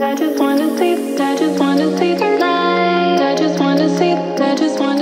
I just wanna I just wanna. I just wanna.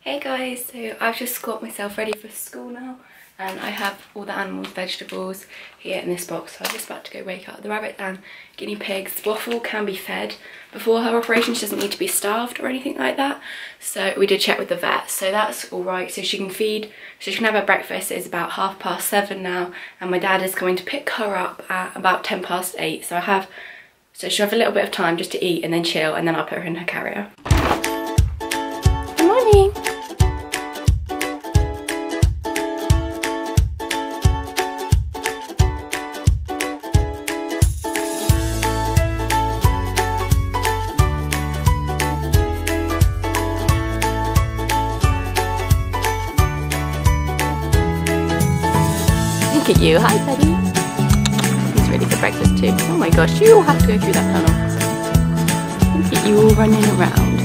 Hey guys, so I've just got myself ready for school now and I have all the animals, vegetables here in this box. So I'm just about to go wake up the rabbit and guinea pigs. Waffle can be fed before her operation. She doesn't need to be starved or anything like that. So we did check with the vet. So that's all right. So she can feed, so she can have her breakfast. It's about half past seven now and my dad is coming to pick her up at about 10 past eight. So I have, so she'll have a little bit of time just to eat and then chill and then I'll put her in her carrier. Good morning. You. Hi, buddy. He's ready for breakfast too. Oh my gosh, you all have to go through that tunnel. Look at you all running around.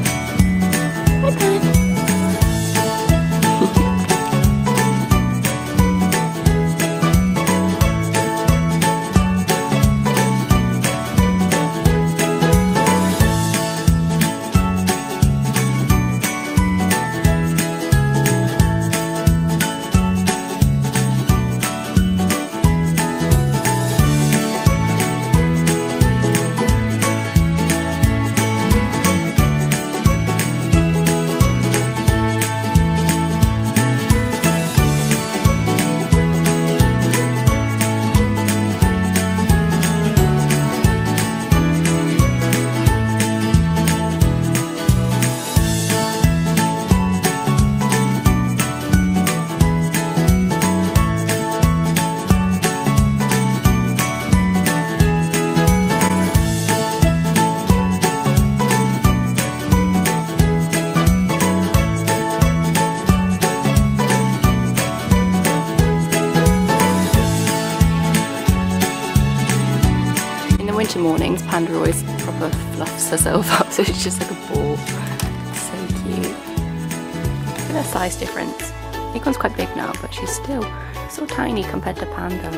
Winter mornings, Panda always proper fluffs herself up, so she's just like a ball. So cute. Look at her size difference. Acorn's quite big now, but she's still so tiny compared to Panda.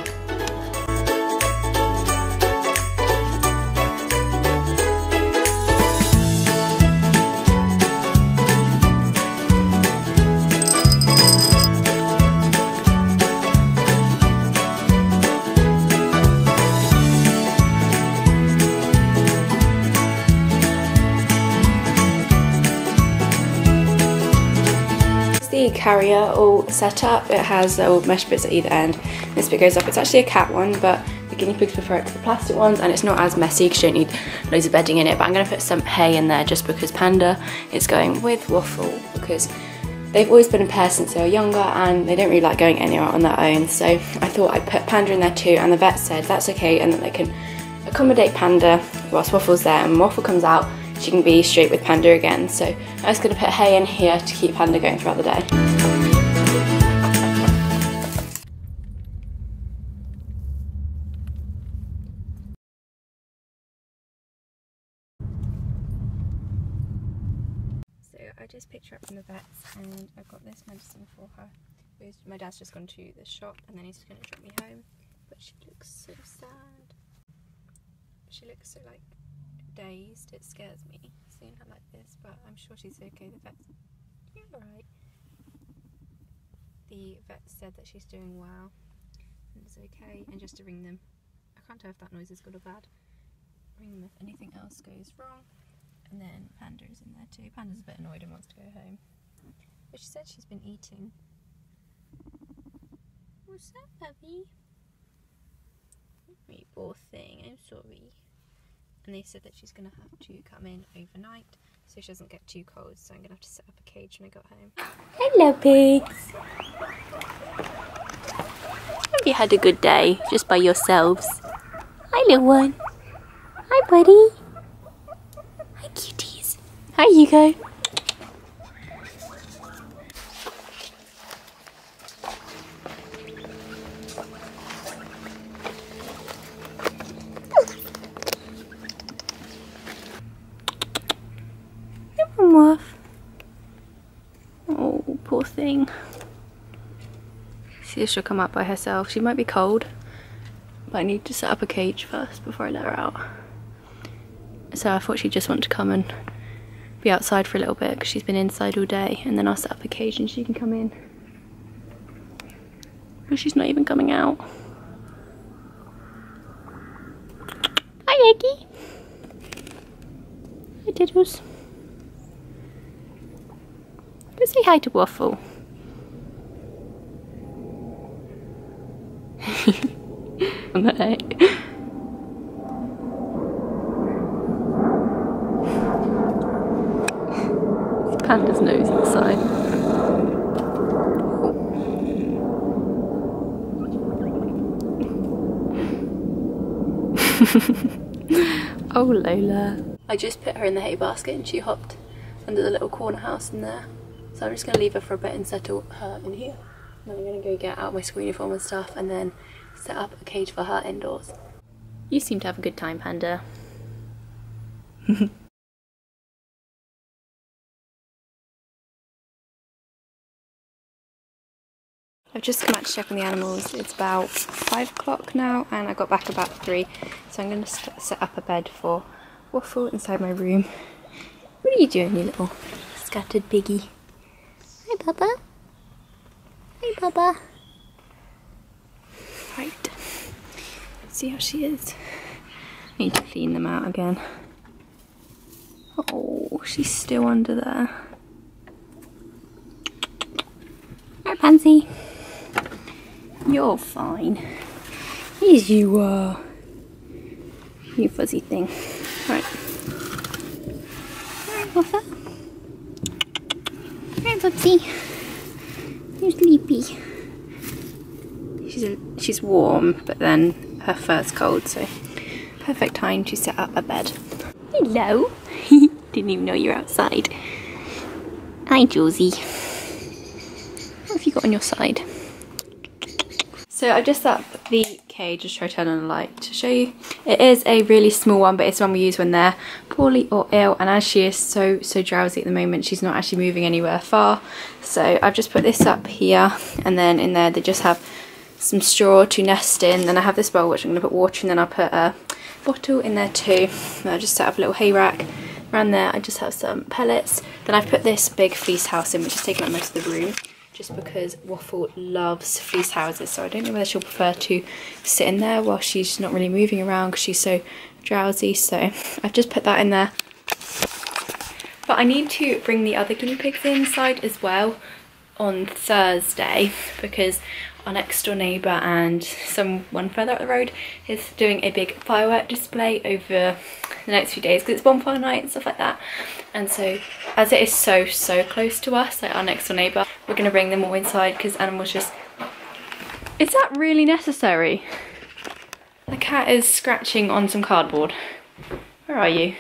The carrier all set up. It has little mesh bits at either end. This bit goes up. It's actually a cat one, but the guinea pigs prefer it to the plastic ones, and it's not as messy because you don't need loads of bedding in it. But I'm going to put some hay in there just because Panda is going with Waffle because they've always been a pair since they were younger and they don't really like going anywhere on their own. So I thought I'd put Panda in there too, and the vet said that's okay and that they can accommodate Panda whilst Waffle's there. And Waffle comes out, she can be straight with Panda again. So I'm just going to put hay in here to keep Panda going throughout the day. So I just picked her up from the vets and I've got this medicine for her. My dad's just gone to the shop and then he's going to drop me home. But she looks so sad. She looks so like dazed. It scares me seeing her like this, but I'm sure she's okay. The vet's you're alright. The vet said that she's doing well and it's okay. And just to ring them, I can't tell if that noise is good or bad. Ring them if anything else goes wrong. And then Panda's in there too. Panda's a bit annoyed and wants to go home. But she said she's been eating. What's that, puppy? Me poor thing, I'm sorry. And they said that she's going to have to come in overnight so she doesn't get too cold. So I'm going to have to set up a cage when I got home. Hello, pigs. Have you had a good day just by yourselves? Hi, little one. Hi, buddy. Hi, cuties. Hi, Hugo. Come on, Muff. Oh, poor thing. See if she'll come out by herself. She might be cold, but I need to set up a cage first before I let her out. So I thought she'd just want to come and be outside for a little bit because she's been inside all day and then I'll set up a cage and she can come in. But she's not even coming out. Hi Eggy. Hi Diddles. Go say hi to Waffle. the. Panda's nose inside. oh Lola. I just put her in the hay basket and she hopped under the little corner house in there. So I'm just going to leave her for a bit and settle her in here. Then I'm going to go get out my school uniform and stuff and then set up a cage for her indoors. You seem to have a good time, Panda. I've just come out to check on the animals. It's about five o'clock now and I got back about three. So I'm going to set up a bed for Waffle inside my room. What are you doing, you little scattered piggy? Hi, Bubba. Hi, Bubba. Right. See how she is. I need to clean them out again. Oh, she's still under there. Hi, Pansy. You're fine. Yes, you are. Uh, you fuzzy thing. Right. Alright, Wuffa. Alright, Bubsy. You're sleepy. She's, a, she's warm, but then her fur's cold, so perfect time to set up a bed. Hello. Didn't even know you're outside. Hi, Josie. What have you got on your side? So I've just set up the cage, just try turn on the light to show you. It is a really small one, but it's one we use when they're poorly or ill. And as she is so, so drowsy at the moment, she's not actually moving anywhere far. So I've just put this up here and then in there they just have some straw to nest in. Then I have this bowl which I'm going to put water in. Then I'll put a bottle in there too. And I'll just set up a little hay rack. Around there I just have some pellets. Then I've put this big fleece house in which is taking up most of the room just because Waffle loves fleece houses so I don't know whether she'll prefer to sit in there while she's not really moving around because she's so drowsy so I've just put that in there. But I need to bring the other guinea pigs inside as well on Thursday because our next door neighbour and someone further up the road is doing a big firework display over the next few days because it's bonfire night and stuff like that. And so as it is so so close to us like our next door neighbour we're going to bring them all inside because animals just is that really necessary the cat is scratching on some cardboard where are you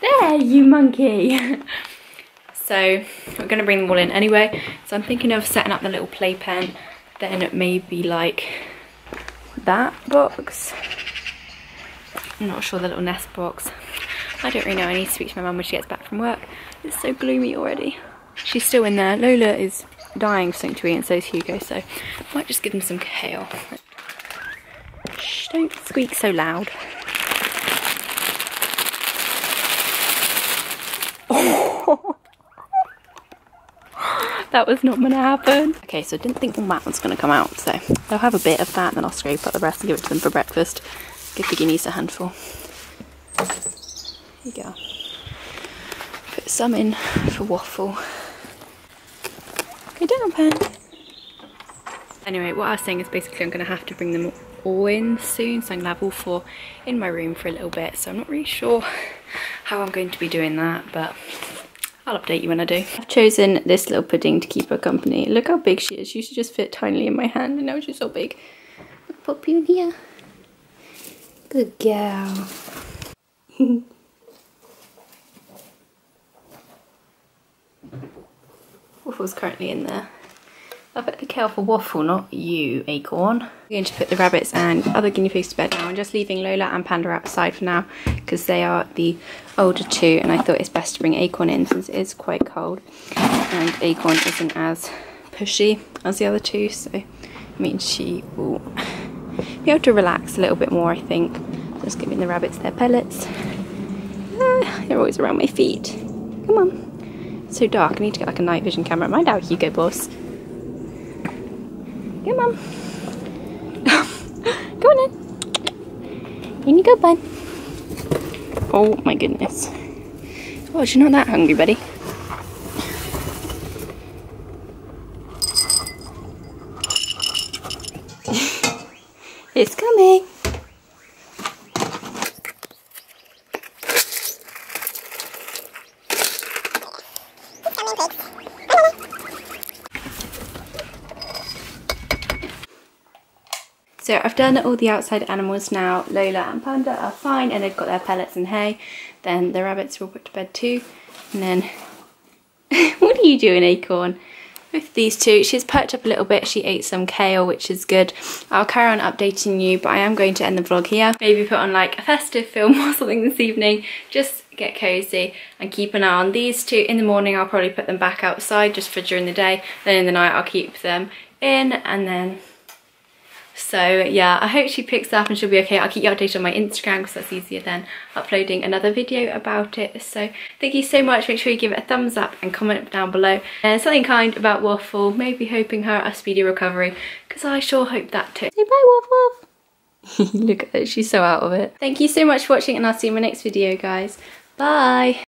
there you monkey So we're going to bring them all in anyway. So I'm thinking of setting up the little playpen, then maybe like that box. I'm not sure the little nest box. I don't really know. I need to speak to my mum when she gets back from work. It's so gloomy already. She's still in there. Lola is dying for something to eat and so is Hugo. So I might just give them some kale. Shh, don't squeak so loud. That was not gonna happen. Okay, so I didn't think all that was gonna come out, so I'll have a bit of that and then I'll scrape up the rest and give it to them for breakfast. Give the guineas a handful. Here you go. Put some in for waffle. Go down, Pan. Anyway, what I was saying is basically I'm gonna have to bring them all in soon, so I'm gonna have all four in my room for a little bit, so I'm not really sure how I'm going to be doing that, but I'll update you when I do. I've chosen this little pudding to keep her company. Look how big she is. She used to just fit tinily in my hand and now she's so big. I'll pop you in here. Good girl. Waffle's currently in there I the kale for Waffle, not you, Acorn. I'm going to put the rabbits and other guinea pigs to bed now. I'm just leaving Lola and Panda outside for now because they are the older two and I thought it's best to bring Acorn in since it is quite cold and Acorn isn't as pushy as the other two so it means she will be able to relax a little bit more I think. Just giving the rabbits their pellets. Ah, they're always around my feet. Come on. It's so dark, I need to get like a night vision camera. Mind out, Hugo boss. Come on. go on in. In you go, bud. Oh my goodness. Oh, you're not that hungry, buddy. it's coming. So I've done all the outside animals now. Lola and Panda are fine and they've got their pellets and hay. Then the rabbits all put to bed too. And then, what are you doing Acorn? With these two, she's perked up a little bit. She ate some kale, which is good. I'll carry on updating you, but I am going to end the vlog here. Maybe put on like a festive film or something this evening. Just get cozy and keep an eye on these two. In the morning, I'll probably put them back outside just for during the day. Then in the night, I'll keep them in and then so yeah, I hope she picks up and she'll be okay. I'll keep you updated on my Instagram because that's easier than uploading another video about it. So thank you so much. Make sure you give it a thumbs up and comment down below. And something kind about Waffle, maybe hoping her a speedy recovery because I sure hope that too. Say bye Waffle. Look at her, she's so out of it. Thank you so much for watching and I'll see you in my next video guys. Bye.